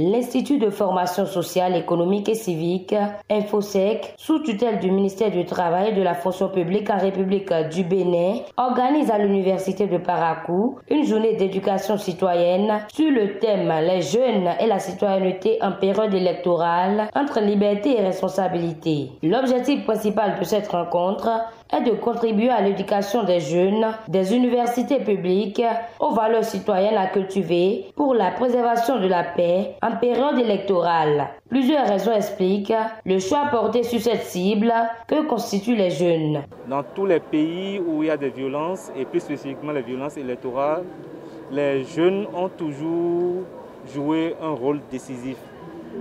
L'Institut de formation sociale, économique et civique, InfoSec, sous tutelle du ministère du Travail et de la fonction publique en République du Bénin, organise à l'Université de Paracou une journée d'éducation citoyenne sur le thème Les jeunes et la citoyenneté en période électorale entre liberté et responsabilité. L'objectif principal de cette rencontre est de contribuer à l'éducation des jeunes, des universités publiques, aux valeurs citoyennes à cultiver pour la préservation de la paix en période électorale. Plusieurs raisons expliquent le choix porté sur cette cible que constituent les jeunes. Dans tous les pays où il y a des violences, et plus spécifiquement les violences électorales, les jeunes ont toujours joué un rôle décisif,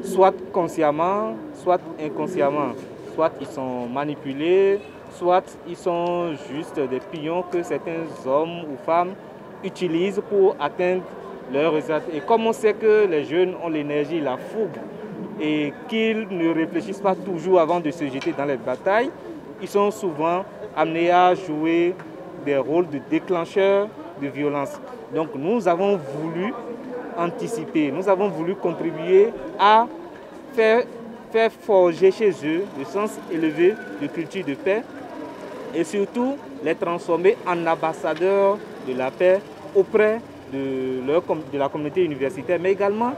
soit consciemment, soit inconsciemment. Soit ils sont manipulés, soit ils sont juste des pions que certains hommes ou femmes utilisent pour atteindre Et comme on sait que les jeunes ont l'énergie, la fougue, et qu'ils ne réfléchissent pas toujours avant de se jeter dans les batailles, ils sont souvent amenés à jouer des rôles de déclencheurs de violence. Donc nous avons voulu anticiper, nous avons voulu contribuer à faire, faire forger chez eux le sens élevé de culture de paix et surtout les transformer en ambassadeurs de la paix auprès de, leur, de la communauté universitaire, mais également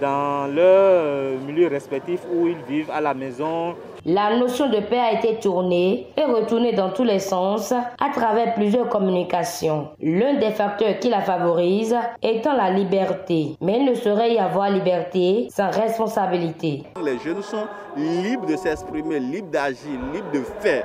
dans leur euh, milieu respectif où ils vivent à la maison. La notion de paix a été tournée et retournée dans tous les sens à travers plusieurs communications. L'un des facteurs qui la favorise étant la liberté. Mais il ne saurait y avoir liberté sans responsabilité. Les jeunes sont libres de s'exprimer, libres d'agir, libres de faire.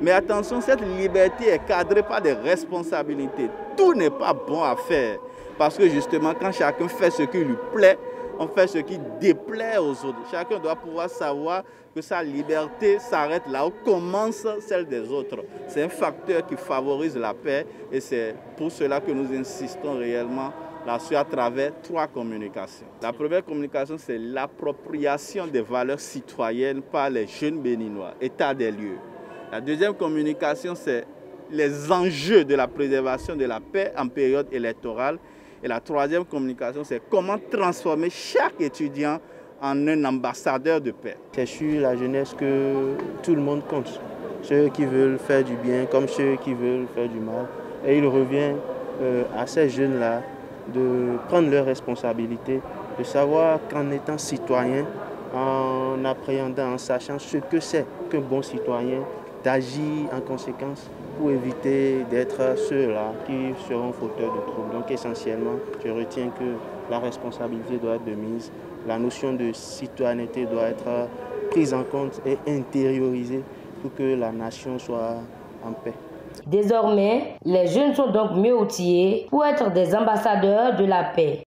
Mais attention, cette liberté est cadrée par des responsabilités. Tout n'est pas bon à faire. Parce que justement, quand chacun fait ce qui lui plaît, on fait ce qui déplaît aux autres. Chacun doit pouvoir savoir que sa liberté s'arrête là où commence celle des autres. C'est un facteur qui favorise la paix et c'est pour cela que nous insistons réellement là-dessus à travers trois communications. La première communication, c'est l'appropriation des valeurs citoyennes par les jeunes béninois, état des lieux. La deuxième communication, c'est les enjeux de la préservation de la paix en période électorale. Et la troisième communication, c'est comment transformer chaque étudiant en un ambassadeur de paix. C'est sur la jeunesse que tout le monde compte. Ceux qui veulent faire du bien comme ceux qui veulent faire du mal. Et il revient euh, à ces jeunes-là de prendre leurs responsabilités, de savoir qu'en étant citoyen, en appréhendant, en sachant ce que c'est qu'un bon citoyen, d'agir en conséquence pour éviter d'être ceux-là qui seront fauteurs de troubles. Donc essentiellement, je retiens que la responsabilité doit être de mise, la notion de citoyenneté doit être prise en compte et intériorisée pour que la nation soit en paix. Désormais, les jeunes sont donc mieux outillés pour être des ambassadeurs de la paix.